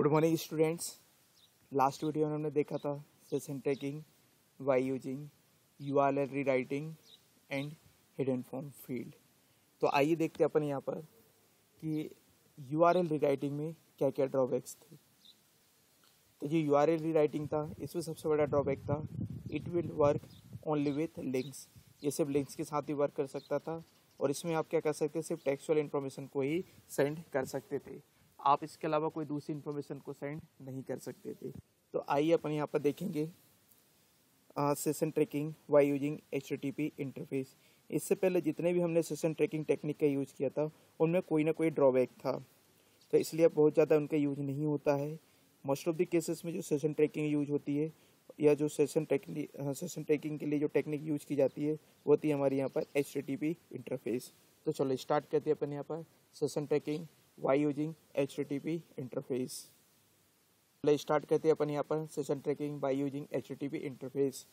Good morning students last video में हमने देखा था session tracking by using U R L rewriting and hidden form field तो आइए देखते हैं अपन यहाँ पर कि U R L rewriting में क्या क्या ड्रॉबैक्स थे। तो जो U R L rewriting था, इसमें सबसे बड़ा ड्रॉबैक था it will work only with links ये सिर्फ़ लिंक्स के साथ ही वर्क कर सकता था और इसमें आप क्या कर सकते सिर्फ़ टेक्सुअल इन्फॉर्मेशन को ही सेंड कर सकते थे। आप इसके अलावा कोई दूसरी इन्फॉर्मेशन को सेंड नहीं कर सकते थे। तो आइए अपन यहाँ पर देखेंगे session tracking by using H interface इससे पहले जितने भी हमने सेशन ट्रैकिंग टेक्निक का यूज़ किया था, उनमें कोई ना कोई ड्रॉबैक था। तो इसलिए बहुत ज़्यादा उनका यूज़ नहीं होता है। मोस्ट ऑफ़ द केसेस में जो सेशन ट्रैकिंग यूज़ होती है, या जो सेशन टेक्निक सेशन ट्रैकिंग के लिए जो टेक्निक यूज़ की जाती है, वो होती है हमारे यहाँ पर एच इंटरफेस तो चलो स्टार्ट करते हैं अपन यहाँ पर session tracking by using H interface पहले स्टार्ट करते हैं अपन यहाँ पर session tracking by using H T P interface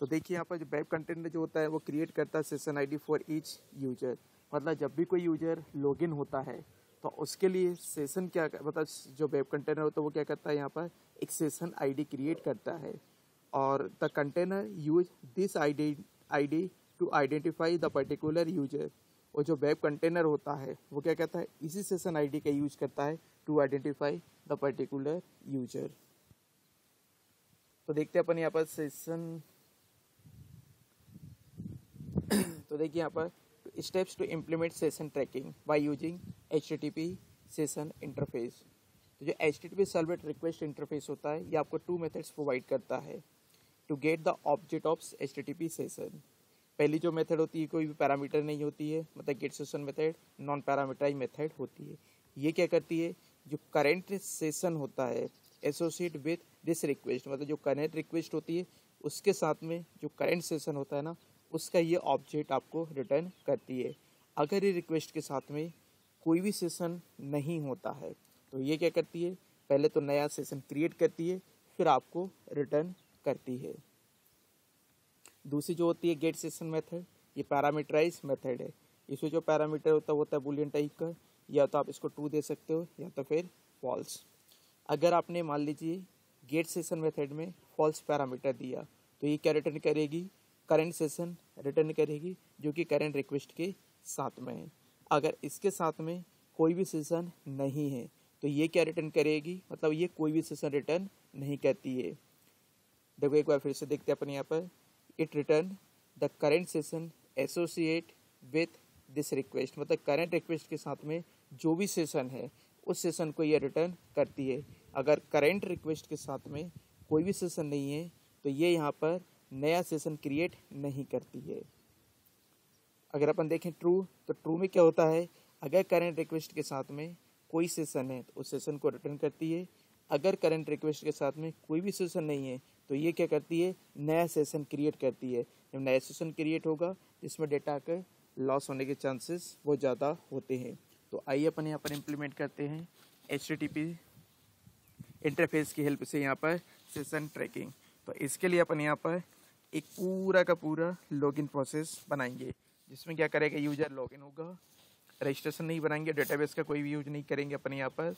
तो देखिए यहाँ पर वेब कंटेंट जो होता है, वो क्रिएट करता है session ID for each user मतलब जब भी कोई यूज़र लॉगिन होता है तो उसके लिए सेशन क्या मतलब जो वेब कंटेनर होता है, वो क्या करता है यहाँ पर? एक सेशन आईडी क्रिएट करता है. और the container use this ID ID to identify the particular user और जो वेब कंटेनर होता है, वो क्या कहता है? इसी सेशन आईडी का यूज़ करता है to identify the particular user तो देखते हैं अपन यहाँ पर सेशन तो देखिए यहाँ पर steps to implement session tracking by using H session interface तो जो H T servlet request interface होता है, ये आपको टू मेथड्स प्रोवाइड करता है to get the object of H session पहली जो मेथड होती है, कोई भी पैरामीटर नहीं होती है मतलब get session method non parameterize method होती है। ये क्या करती है? जो करेंट सेशन होता है एसोसिएट विथ दिस रिक्वेस्ट मतलब जो करेंट रिक्वेस्ट होती है, उसके साथ में जो करेंट सेशन होता है ना, उसका ये ऑब्जेक्ट आपको रिटर्न करती है। अगर ये रिक्वेस्ट के साथ में कोई भी सेशन नहीं होता है तो ये क्या करती है? पहले तो नया सेशन क्रिएट करती है, फिर आपको रिटर्न करती है। दूसरी जो होती है गेट सेशन मेथड ये पैरामीटराइज मेथड है। इसमें जो पैरामीटर होता है वो होता है बुलियन टाइप का, या तो आप इसको टू दे सकते हो, या तो फिर फॉल्स अगर आपने मान लीजिए गेट सेशन मेथड में फॉल्स पैरामीटर दिया तो ये क्या रिटर्न करेगी? करेंट सेशन रिटर्न करेगी, जो कि करेंट रिक्वेस्ट के साथ में है। अगर इसके साथ में कोई भी सेशन नहीं है तो ये क्या रिटर्न करेगी? मतलब ये कोई भी सेशन रिटर्न नहीं करती है। देखो एक बार फिर से देखते हैं अपन यहाँ पर। It return the current session associate with this request मतलब करेंट रिक्वेस्ट के साथ में जो भी सेशन है, उस सेशन को ये रिटर्न करती है। अगर करेंट रिक्वेस्ट के साथ में कोई भी सेशन नहीं है तो ये यहाँ पर नया सेशन क्रिएट नहीं करती है। अगर अपन देखें ट्रू तो ट्रू में क्या होता है? अगर करेंट रिक्वेस्ट के साथ में कोई सेशन है तो उस सेशन को रिटर्न करती है। अगर करंट रिक्वेस्ट के साथ में कोई भी सेशन नहीं है तो ये क्या करती है? नया सेशन क्रिएट करती है। जब नया सेशन क्रिएट होगा, इसमें डेटा के लॉस होने के चांसेस बहुत ज़्यादा होते हैं। तो आइए अपन यहाँ पर इम्प्लीमेंट करते हैं एच इंटरफेस की हेल्प से यहाँ पर सेशन ट्रैकिंग तो इसके लिए अपन यहाँ पर एक पूरा का पूरा लॉगिन प्रोसेस बनाएँगे, जिसमें क्या करेगा? यूज़र लॉगिन होगा रजिस्ट्रेशन नहीं बनाएँगे डेटाबेस का कोई भी यूज़ नहीं करेंगे अपन यहाँ पर।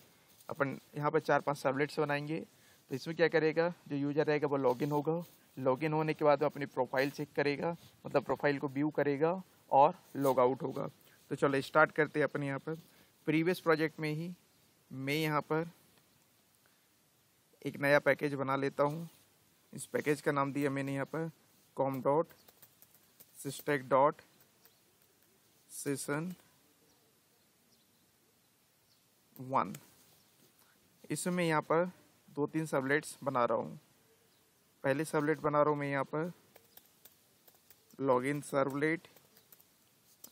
अपन यहाँ पर चार पाँच सबलेट्स बनाएँगे तो इसमें क्या करेगा? जो यूज़र रहेगा वो लॉगिन होगा। लॉगिन होने के बाद वो अपनी प्रोफ़ाइल चेक करेगा मतलब प्रोफ़ाइल को व्यू करेगा और लॉग आउट होगा। तो चलो स्टार्ट करते हैं अपन यहाँ पर। प्रीवियस प्रोजेक्ट में ही मैं यहाँ पर एक नया पैकेज बना लेता हूँ। इस पैकेज का नाम दिया मैंने यहाँ पर com dot systech dot session one इसमें यहाँ पर दो तीन सबलेट्स बना रहा हूँ। पहले सबलेट बना रहा हूँ मैं यहाँ पर। लॉगिन सर्वलेट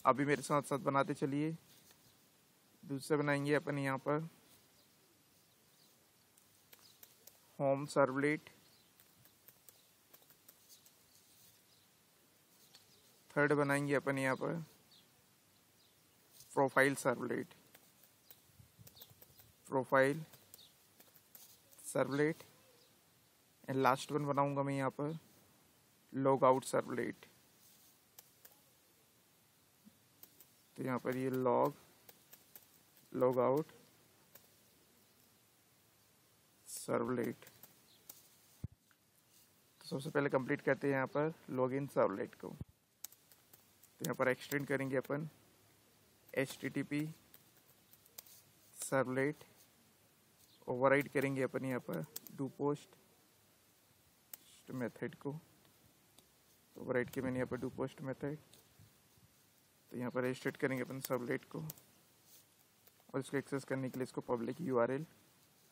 अभी मेरे साथ साथ बनाते चलिए। दूसरे बनाएँगे अपन यहाँ पर। होम सर्वलेट थर्ड बनाएँगे अपन यहाँ पर। Profile servlet profile servlet. And last one बनाऊँगा मैं यहाँ पर। Log out servlet. तो यहाँ पर ये लॉग लॉग आउट सर्वलेट। तो सबसे पहले कंप्लीट करते हैं यहाँ पर लॉग इन सर्वलेट को। तो यहाँ पर एक्सटेंड करेंगे अपन। H T T P servlet. Override करेंगे अपन यहाँ पर डू पोस्ट मेथड को। ओवरराइड के मैंने यहाँ पर डू पोस्ट मेथड तो यहाँ पर रजिस्ट्रेट करेंगे अपन सबलेट को। और इसको एक्सेस करने के लिए इसको पब्लिक यूआरएल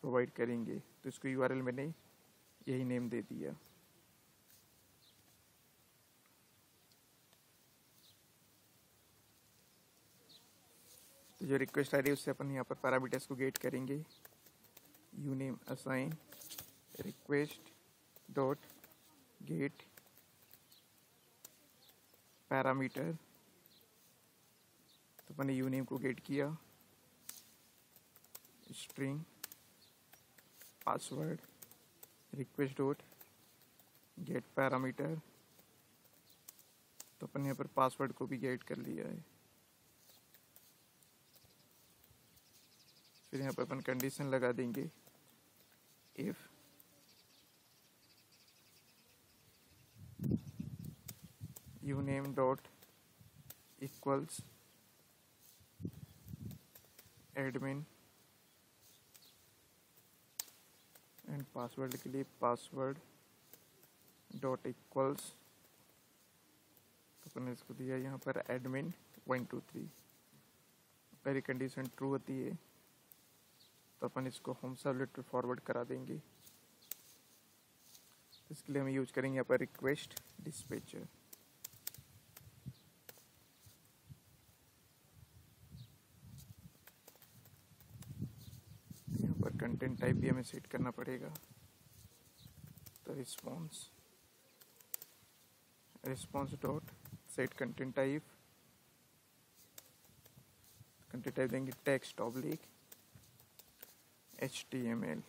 प्रोवाइड करेंगे। तो इसको यूआरएल मैंने यही नेम दे दिया। तो जो रिक्वेस्ट आ रही है, उससे अपन यहाँ पर पैरामीटर्स को गेट करेंगे। Name assign request dot get parameter तो मैंने यू नेम को गेट किया। String password request dot get parameter तो अपने यहाँ पर पासवर्ड को भी गेट कर लिया है। फिर यहाँ पर अपन कंडीशन लगा देंगे। If U name dot equals admin and password के लिए पासवर्ड डॉट इक्वल्स तो अपन इसको दिया यहाँ पर एडमिन वन टू थ्री पहली कंडीशन ट्रू होती है। तो अपन इसको होम सर्वलेट पर फॉरवर्ड करा देंगे। इसके लिए हम यूज़ करेंगे यहाँ पर रिक्वेस्ट डिस्पेचर यहाँ पर कंटेंट टाइप भी हमें सेट करना पड़ेगा। तो response response dot set content type content type देंगे टेक्स्ट ऑब्लिक एल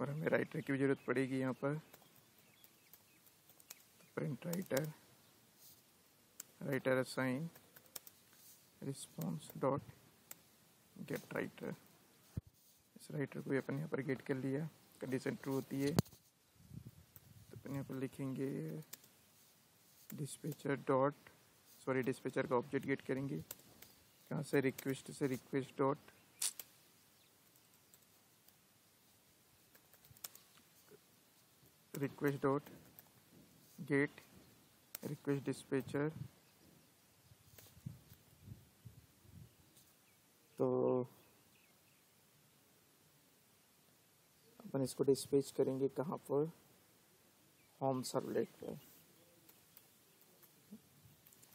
और हमें राइटर की ज़रूरत पड़ेगी यहाँ पर। Print writer writer assign response dot get writer इस राइटर को भी अपन यहाँ पर गेट कर लिया। कंडीशन ट्रू होती है। तो अपन यहाँ पर लिखेंगे डिस्पेचर डॉट सॉरी डिस्पेचर का ऑब्जेक्ट गेट करेंगे। कहाँ से रिक्वेस्ट से request dot request dot get request dispatcher तो अपन इसको डिस्पेच करेंगे कहाँ पर? होम सर्वलेट पर।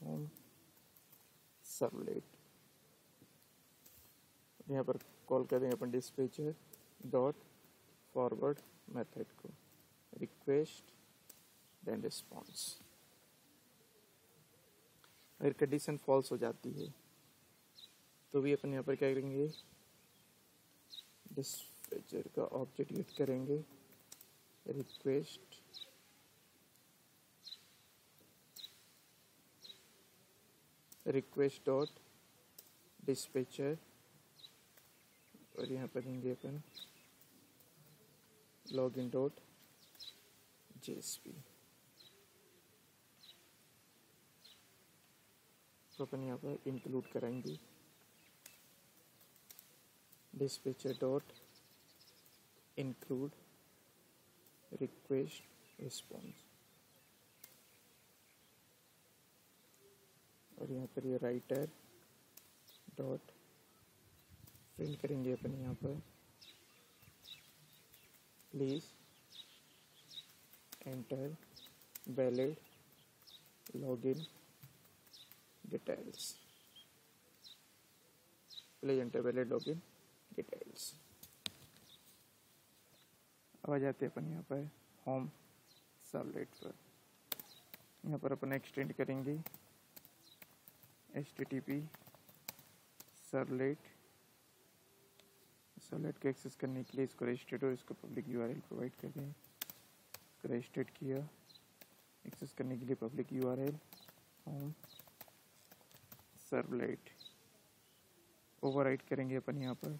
होम सर्वलेट यहाँ पर कॉल कर देंगे अपन डिस्पेचर डॉट फॉरवर्ड मेथड को। रिक्वेस्ट देन रिस्पॉन्स अगर कंडीशन फॉल्स हो जाती है तो भी अपन यहाँ पर क्या करेंगे? डिस्पेचर का ऑब्जेक्ट गेट करेंगे। रिक्वेस्ट रिक्वेस्ट डॉट डिस्पेचर और यहाँ पर देंगे अपन log in dot J S P तो अपन यहाँ पर इंक्लूड कराएँगे dispatcher dot include request response और यहाँ पर ये राइटर डॉट प्रिंट करेंगे अपन यहाँ पर। Please enter valid login details please enter valid login details अब आ जाते अपन यहाँ पर होम सबलेट पर। यहाँ पर अपन एक्सटेंड करेंगे। H T T P servlet servlet को एक्सेस करने के लिए इसको रजिस्टर्ड और इसको पब्लिक यूआरएल प्रोवाइड कर दें रजिस्टर्ड किया। एक्सेस करने के लिए public U R L home servlet overwrite करेंगे अपन यहाँ पर।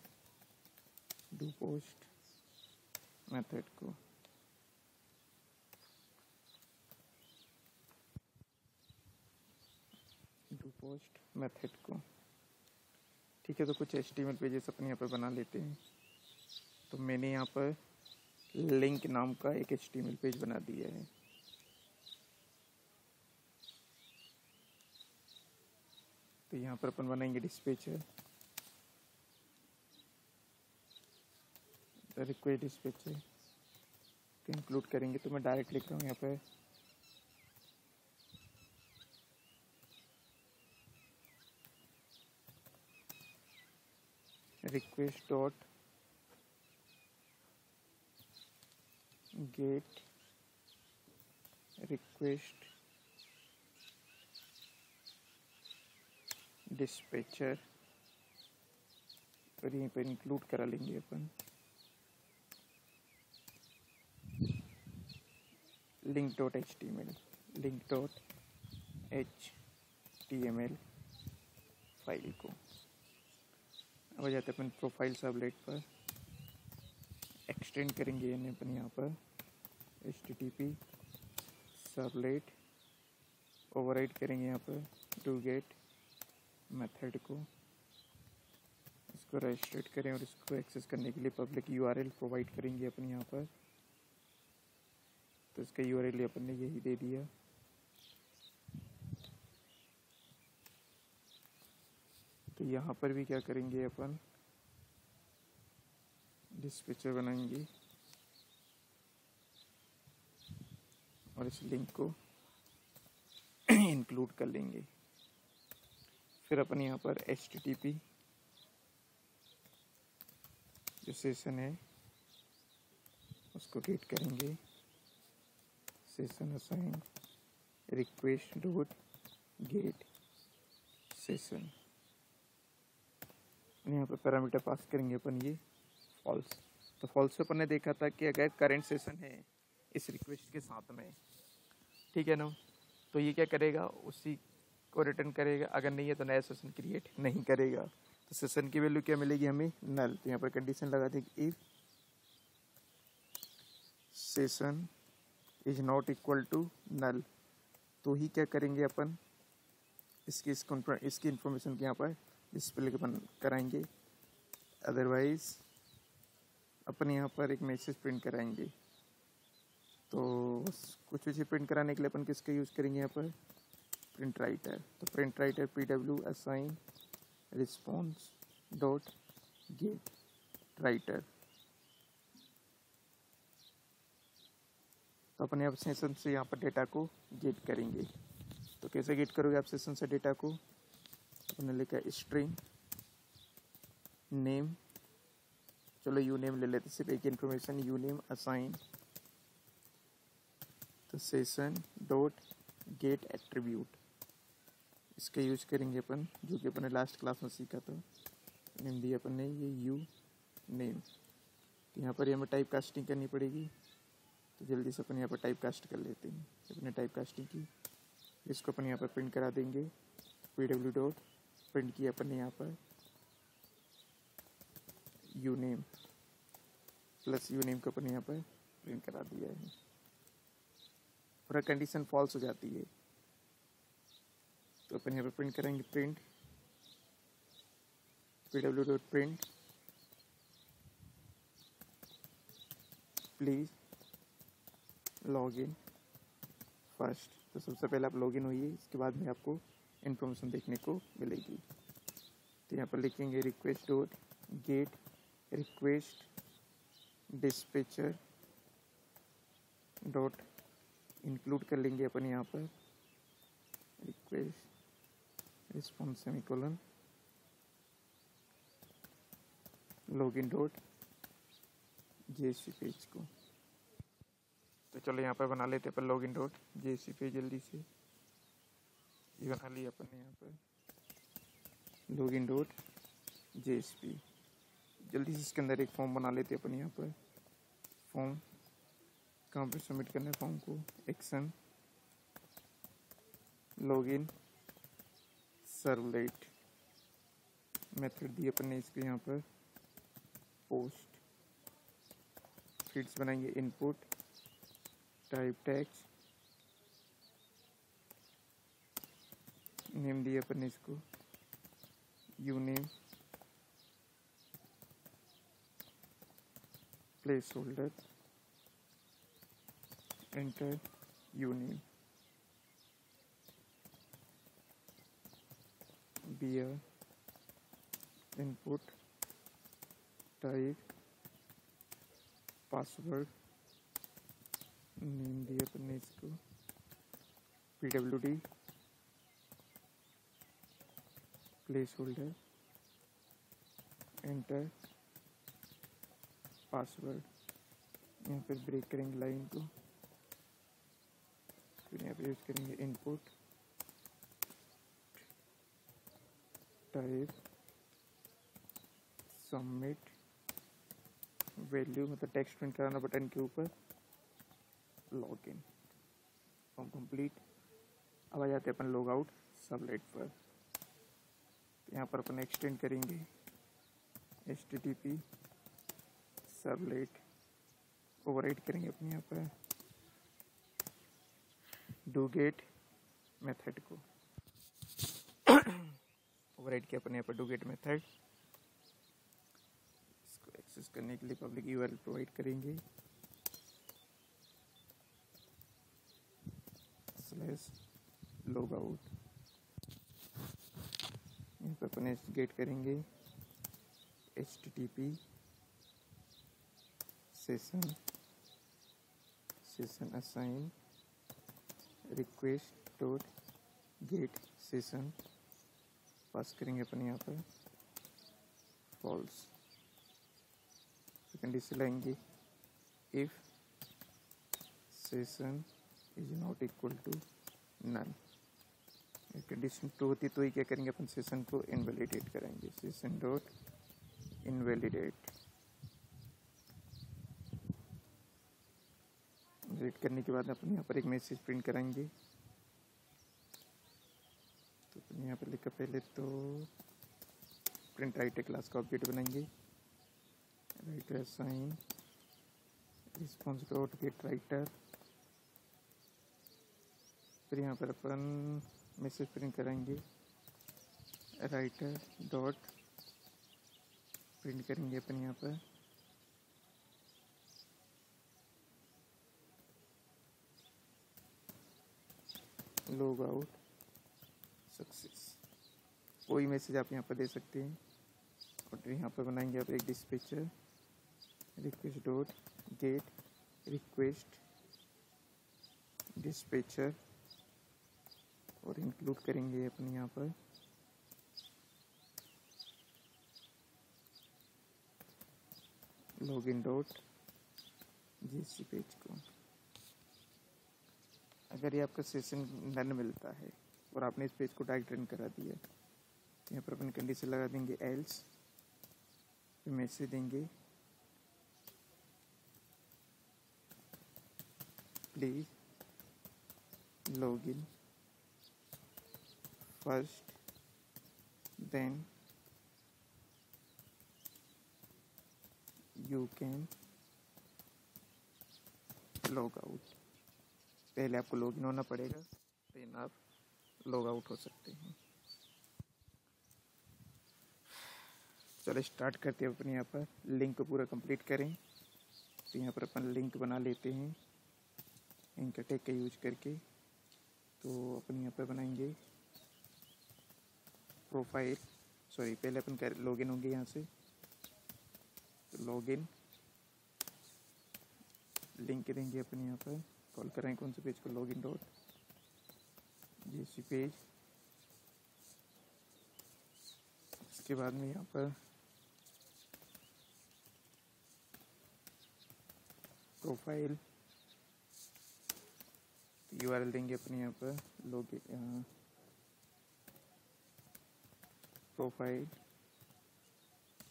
डू पोस्ट मेथड को। डू पोस्ट मेथड को। ठीक है तो कुछ एच टी पेजेस अपने यहाँ पर बना लेते हैं। तो मैंने यहाँ पर लिंक नाम का एक एल पेज बना दिया है। तो यहाँ पर अपन बनाएँगे डिस्पेचर रिक्वेस्ट डिस्पेचर तो इंक्लूड करेंगे तो मैं डायरेक्ट लिख रहा हूँ यहाँ पर। Request dot get request dispatcher. और यहीं पर इंक्लूड करा लेंगे अपन। Link dot H T M L link dot H T M L file को। आ जाते अपन प्रोफ़ाइल सबलेट पर। एक्सटेंड करेंगे यानी अपन यहाँ पर। H T T P servlet override करेंगे यहाँ पर। टू गेट मेथड को। इसको रजिस्ट्रेट करें और इसको एक्सेस करने के लिए पब्लिक यूआरएल प्रोवाइड करेंगे अपन यहाँ पर। तो इसका यूआरएल अपन ने यही दे दिया। यहाँ पर भी क्या करेंगे अपन? डिस्पेचर बनाएँगे। और इस लिंक को इंक्लूड कर लेंगे। फिर अपन यहाँ पर एच टी टी पी जो सेशन है, उसको गेट करेंगे। Session assign request dot get session यहाँ पर पैरामीटर पास करेंगे अपन ये फॉल्स तो फॉल्स अपन ने देखा था कि अगर करंट सेशन है इस रिक्वेस्ट के साथ में, ठीक है ना? तो ये क्या करेगा? उसी को रिटर्न करेगा। अगर नहीं है तो नया सेशन क्रिएट नहीं करेगा। तो सेशन की वैल्यू क्या मिलेगी हमें? नल तो यहाँ पर कंडीशन लगा देगी if session is not equal to null तो ही क्या करेंगे अपन? इसकी इसकी इंफॉर्मेशन यहाँ पर डिस्प्ले बन कराएँगे। अदरवाइज़ अपने यहाँ पर एक मैसेज प्रिंट कराएँगे। तो कुछ भी प्रिंट कराने के लिए अपन किसका यूज़ करेंगे यहाँ पर? प्रिंट राइटर तो print writer P W assign response dot get writer तो अपने यहाँ सेशन से यहाँ पर डेटा को गेट करेंगे। तो कैसे गेट करोगे आप सेशन से डेटा को? अपने लिखा स्ट्रिंग नेम चलो यू नेम ले लेते, सिर्फ़ एक इन्फॉर्मेशन यू नेम असाइन तो सेशन डॉट गेट एट्रीब्यूट इसका यूज़ करेंगे अपन, जो कि अपन लास्ट क्लास में सीखा था। नेम दिया अपन ने, ये यू नेम तो यहाँ पर हमें टाइप कास्टिंग करनी पड़ेगी। तो जल्दी से अपन यहाँ पर टाइप कास्ट कर लेते हैं। अपने टाइप कास्टिंग की, इसको अपन यहाँ पर प्रिंट करा देंगे। पी डब्ल्यू डॉट प्रिंट किया अपन ने यहाँ पर। U name plus U name को अपन यहाँ पर प्रिंट करा दिया है। पूरा कंडीशन फॉल्स हो जाती है। तो अपन यहाँ पर प्रिंट करेंगे print P W dot print please log in first तो सबसे पहले आप लॉग इन होइए, इसके बाद में आपको इन्फॉर्मेशन देखने को मिलेगी। तो यहाँ पर लिखेंगे request dot get request dispatcher dot include कर लेंगे अपन यहाँ पर। Request response semicolon login dot JSP page को। तो चलो यहाँ पर बना लेते हैं अपन लॉगिन डॉट जेएसपी पेज जल्दी से। ये बना लिया अपन ने यहाँ पर लॉगिन डॉट जेएसपी जल्दी से इसके अंदर एक फॉर्म बना लेते अपन यहाँ पर। फॉर्म कहाँ पे सबमिट करना है फॉर्म को? एक्शन लॉगिन सर्वलेट मेथड दी अपन ने इसके यहाँ पर। पोस्ट फील्ड्स बनाएँगे इनपुट टाइप टैक्स नेम दिया अपन ने इसको। U name placeholder enter u name beer input type password name दिया अपन इसको। P W D placeholder enter password यहाँ पर ब्रेक करेंगे लाइन को। फिर यहाँ पर यूज़ करेंगे इनपुट टाइप सबमिट वैल्यू मतलब टेक्स्ट प्रिंट कराना बटन के ऊपर लॉग इन फॉर्म कंप्लीट अब आ जाते हैं अपन लॉग आउट सबलेट पर। यहाँ पर अपन एक्सटेंड करेंगे। H T T P servlet over करेंगे अपने यहाँ पर। डू गेट मेथड को। ओवरराइड किया अपने यहाँ पर डुगेट मेथड इसको एक्सेस करने के लिए पब्लिक यूआरएल प्रोवाइड करेंगे। स्लैश लॉग आउट यहाँ पर अपने गेट करेंगे। H T T P session session assign request dot get session pass करेंगे अपन यहाँ पर। फॉल्स कंडीशन लाएँगे। If session is not equal to null condition true होती तो ही क्या करेंगे? अपन सेशन को इनवेलिडेट करेंगे। सेशन डॉट इनवेलिडेट रीड करने के बाद अपन यहाँ पर एक मैसेज प्रिंट कराएँगे। यहाँ पर लिखा, पहले तो प्रिंट राइटर क्लास का ऑब्जेक्ट बनाएँगे। Writer sign response dot get writer फिर यहाँ पर अपन मैसेज प्रिंट कराएँगे राइटर डॉट प्रिंट करेंगे अपन यहाँ पर। लोग आउट सक्सेस कोई मैसेज आप यहाँ पर दे सकते हैं। और यहाँ पर बनाएँगे आप एक dispatcher request dot get request dispatcher और इंक्लूड करेंगे अपने यहाँ पर। लॉगिन डॉट जीसी पेज को। अगर ये आपका सेशन नन मिलता है और आपने इस पेज को डायरेक्ट रन करा दिया यहाँ पर अपन कंडीशन लगा देंगे एल्स मैसेज देंगे। Please login first then you can log out पहले आपको लॉग इन होना पड़ेगा देन आप लॉग आउट हो सकते हैं। चलो स्टार्ट करते हैं अपने यहाँ पर। लिंक को पूरा कंप्लीट करें। तो यहाँ पर अपन लिंक बना लेते हैं। इनका टेक का यूज़ करके। तो अपन यहाँ पर बनाएँगे। प्रोफ़ाइल सॉरी पहले अपन कर लॉग इन होंगे यहाँ से। तो लॉगिन लिंक देंगे अपन यहाँ पर। कॉल करें कौन से पेज को? लॉगिन डॉट जी पेज इसके बाद में यहाँ पर प्रोफ़ाइल यू आर एल देंगे अपने यहाँ पर। लोग प्रोफ़ाइल,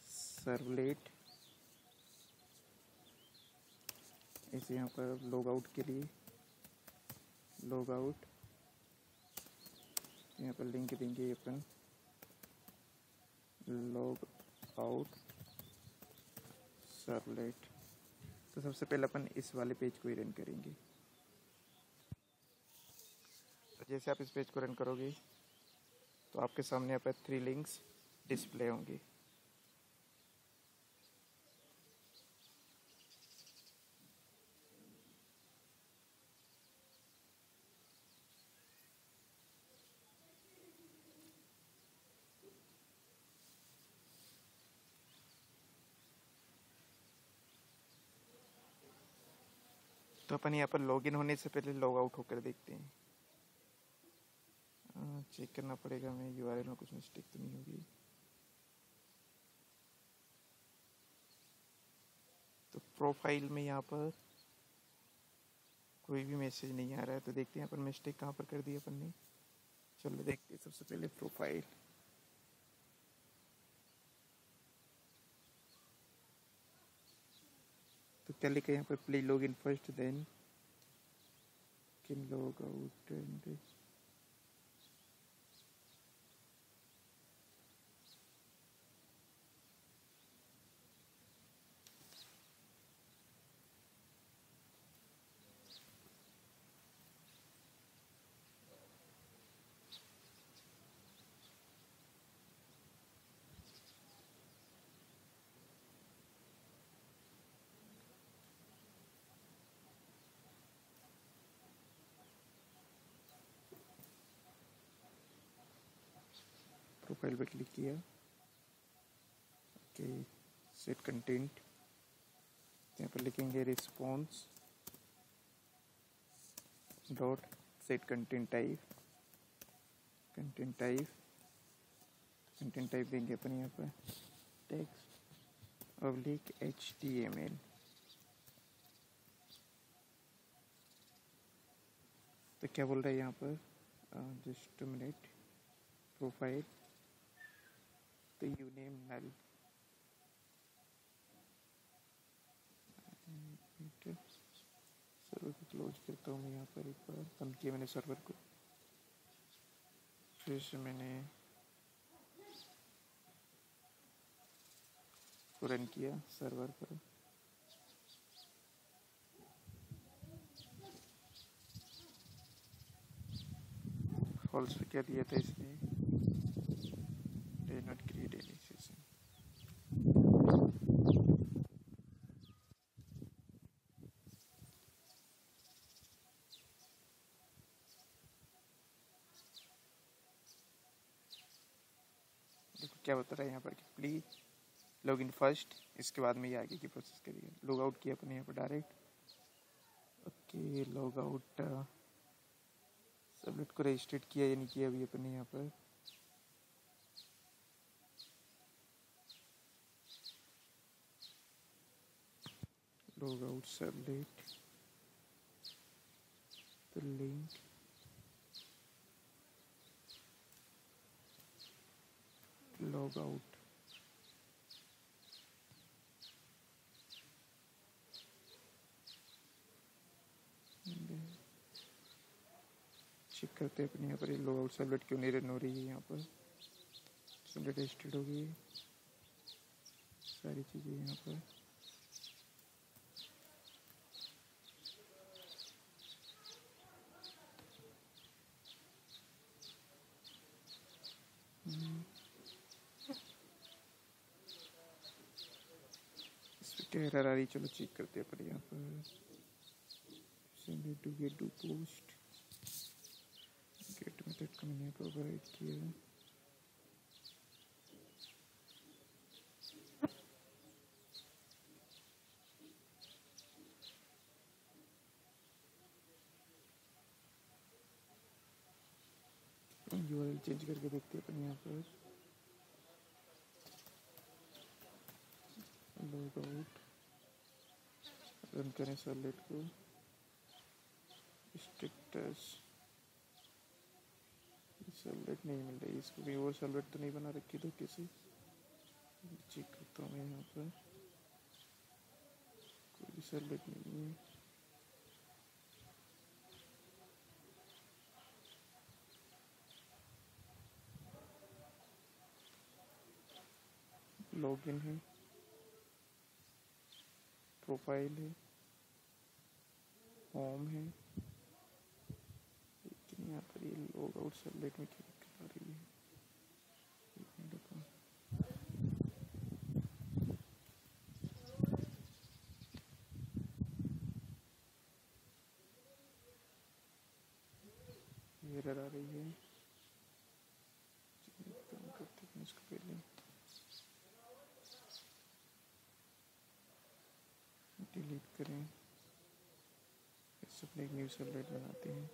सर्वलेट, इसे यहाँ पर लॉग आउट के लिए लॉग आउट यहाँ पर लिंक देंगे अपन लॉग आउट सर्वलेट। तो सबसे पहले अपन इस वाले पेज को ही रन करेंगे। तो जैसे आप इस पेज को रन करोगे तो आपके सामने यहाँ पर थ्री लिंक्स डिस्प्ले होंगे। तो अपन यहाँ पर लॉगिन होने से पहले लॉग आउट होकर देखते हैं। चेक करना पड़ेगा हमें यू में कुछ मिस्टेक तो नहीं होगी। तो प्रोफ़ाइल में यहाँ पर कोई भी मैसेज नहीं आ रहा है तो देखते हैं अपन मिस्टेक कहाँ पर कर दी अपन ने। चलो देखते हैं सबसे पहले प्रोफ़ाइल तो क्या लिखा यहाँ पर? Please log in first then can log out and profile पे क्लिक किया। ओके सेट कंटेंट यहाँ पर लिखेंगे response dot set content type content type content type देंगे अपन यहाँ पर text public H T M L तो क्या बोल रहा है यहाँ पर? जस्ट मिनट प्रोफ़ाइल तो यू नेम नल सर्वर को क्लोज करता हूँ मैं यहाँ पर एक बार। बंद किया मैंने सर्वर को। फिर से मैंने रन किया सर्वर पर। फॉल्स पे क्या दिया था इसने? Did not create any session देखो, क्या बता रहा है यहाँ पर कि प्लीज़ लॉग इन फ़र्स्ट इसके बाद में ये आगे की प्रोसेस करिए। लॉग आउट किया अपने यहाँ पर direct okay log out submit को रजिस्ट्रेट किया या नहीं किया अभी अपने यहाँ पर। Out sublet the link log check करते हैं अपने यहाँ पर। लॉग आउट सबलेट क्यों नहीं रन हो रही है यहाँ पर? सबलेट रजिस्टर्ड हो गई। सारी चीज़ें यहाँ पर। रही चलो चेक करते हैं पर यहाँ पर। Do get do post get method का मैंने प्रोवाइड किया यूआरएल चेंज करके देखते हैं अपन यहाँ पर लॉग आउट रन करें सर्लेट को। स्टेटस सर्लेट नहीं मिल रही। इसको भी और सर्लेट तो नहीं बना रखी तो किसी। चेक करता हूँ मैं यहाँ पर कोई सर्लेट नहीं है। लॉगिन है। प्रोफ़ाइल है। होम है। लेकिन यहाँ पर ये लोग आउट सबलेट में क्या दिक्कत आ रही है। एरर आ रही है करते हैं इसको पहले डिलीट करें इस अपने एक न्यू सबलेट बनाते हैं।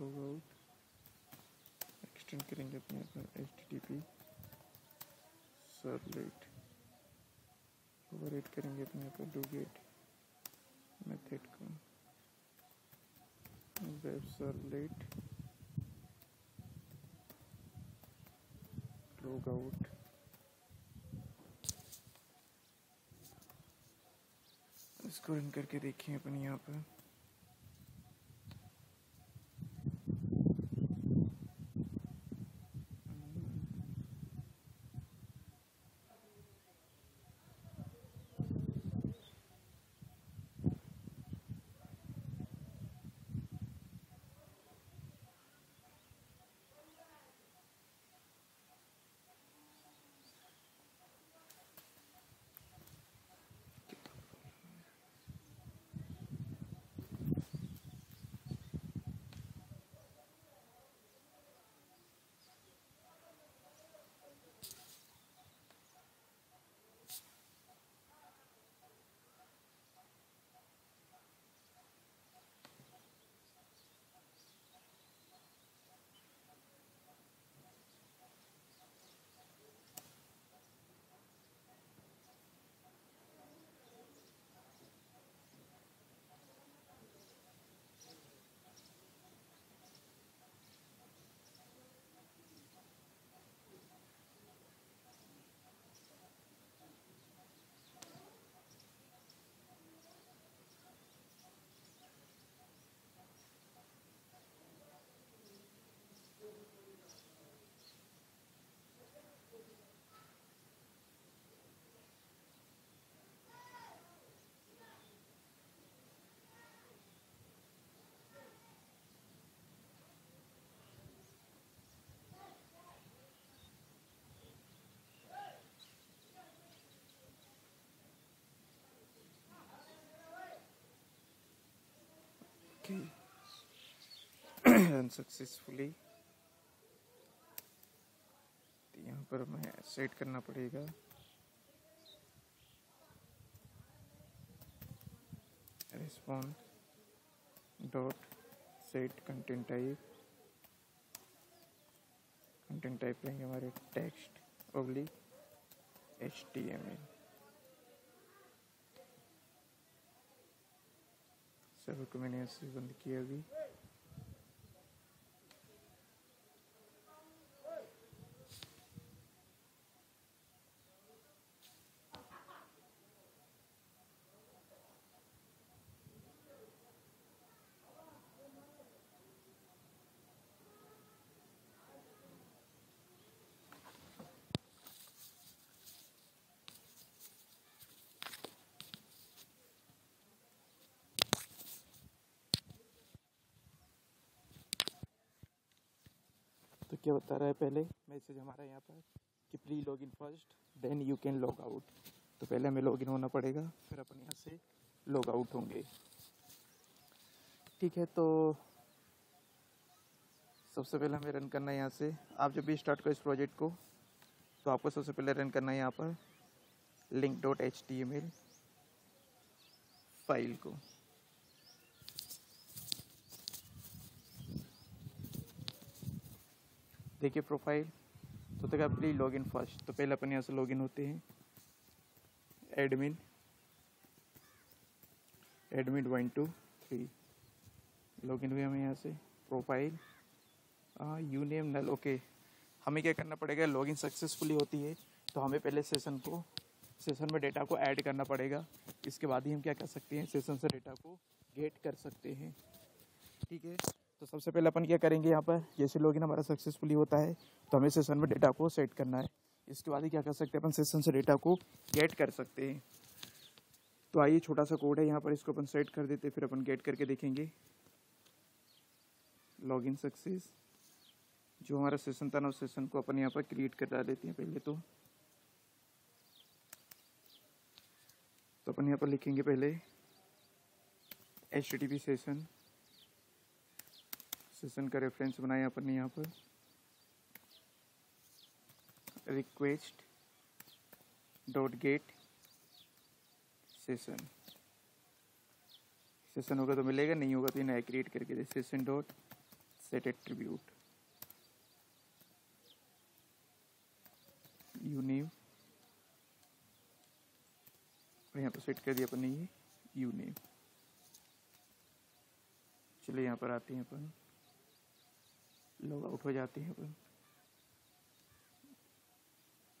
लॉग आउट एक्सटेंड करेंगे अपने H T T P servlet overwrite करेंगे अपने डुगेट मेथड को वेब are lit रन करके देखिए अपन यहाँ पर अनसक्सेसफुली तो यहाँ पर हमें सेट करना पड़ेगा। Response dot set content type content type रहेंगे हमारे text oblique H T M L server को बंद किया अभी तो क्या बता रहा है पहले? मैसेज हमारा यहाँ पर कि please log in first then you can log out तो पहले हमें लॉग इन होना पड़ेगा फिर अपन यहाँ से लॉग आउट होंगे। ठीक है तो सबसे पहले हमें रन करना है यहाँ से। आप जब भी स्टार्ट करो इस प्रोजेक्ट को तो आपको सबसे पहले रन करना है यहाँ पर link dot H T M L file को। देखिए प्रोफ़ाइल तो तक आप प्लीज़ लॉग इन फ़र्स्ट तो पहले अपन यहाँ से लॉग इन होते हैं। Admin admin one two three log in हुए हमें यहाँ से। Profile u name null okay हमें क्या करना पड़ेगा? लॉगिन सक्सेसफुली होती है। तो हमें पहले सेशन को सेशन में डेटा को ऐड करना पड़ेगा। इसके बाद ही हम क्या कर सकते हैं? सेशन से डेटा को गेट कर सकते हैं। ठीक है? तो सबसे पहले अपन क्या करेंगे यहाँ पर? जैसे लॉगिन हमारा सक्सेसफुली होता है तो हमें सेशन में डेटा को सेट करना है। इसके बाद ही क्या कर सकते हैं अपन? सेशन से डेटा को गेट कर सकते हैं। तो आइए छोटा सा कोड है, यहाँ पर इसको अपन सेट कर देते फिर अपन गेट करके देखेंगे। लॉगिन सक्सेस जो हमारा सेशन था ना, उस सेशन को अपन यहाँ पर क्रिएट करा देते हैं पहले तो। तो अपन यहाँ पर लिखेंगे पहले एच सेशन सेशन का रेफरेंस बनाया अपन ने यहाँ पर। Request dot get session session होगा तो मिलेगा, नहीं होगा तो ये नया क्रिएट करके दे। Session dot set attribute u name और यहाँ पर सेट कर दिया अपन ने ये। यू नेम चलिए यहाँ पर आते हैं अपन। लॉग आउट हो जाते हैं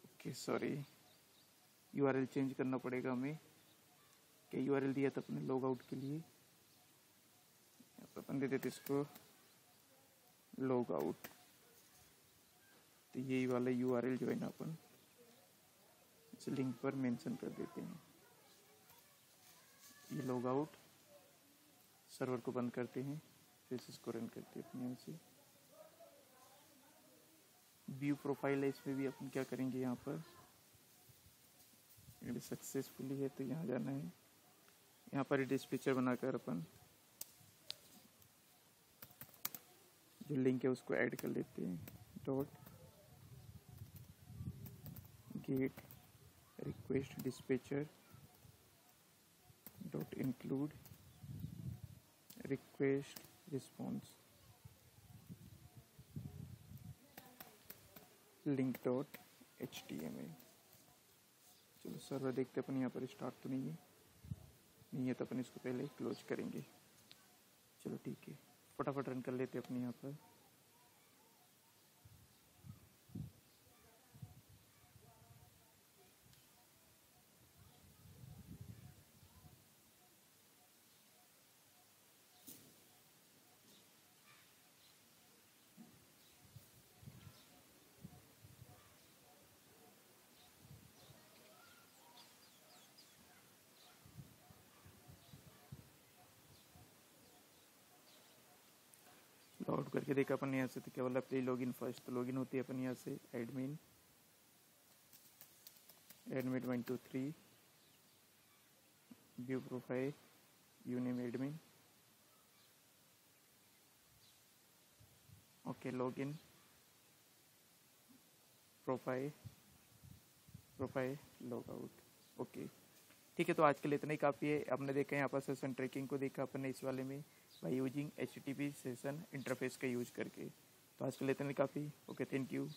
ओके सॉरी यूआरएल चेंज करना पड़ेगा हमें। क्या यूआरएल दिया था अपने लॉग आउट के लिए। अपन दे देते इसको लॉग आउट तो यही वाला यूआरएल जो है ना अपन इस लिंक पर मेंशन कर देते हैं। ये लॉग आउट सर्वर को बंद करते हैं, फिर इसको रन करते हैं अपने यहाँ से। व्यू प्रोफ़ाइल है, इसमें भी अपन क्या करेंगे यहाँ पर? अगर सक्सेसफुली है तो यहाँ जाना है। यहाँ पर डिस पिक्चर बनाकर अपन जो लिंक है उसको ऐड कर लेते हैं। Dot get request dispatcher dot include request response link dot H T M L चलो सर्वर देखते अपन यहाँ पर स्टार्ट तो नहीं है। नहीं है तो अपन इसको पहले क्लोज करेंगे। चलो ठीक है, फटाफट रन कर लेते अपने यहाँ पर। लॉग करके देखा अपन यहाँ से तो क्या बोला प्ले लॉगिन फ़र्स्ट तो लॉगिन होती है अपन यहाँ से admin admin one two three view profile u name admin okay login profile profile log out okay ठीक है तो आज के लिए इतना ही काफ़ी है। आपने देखा यहाँ पर सेशन ट्रैकिंग को देखा अपन इस वाले में by using H T P session interface का यूज़ करके। तो आज के लिए इतना काफ़ी। Okay thank you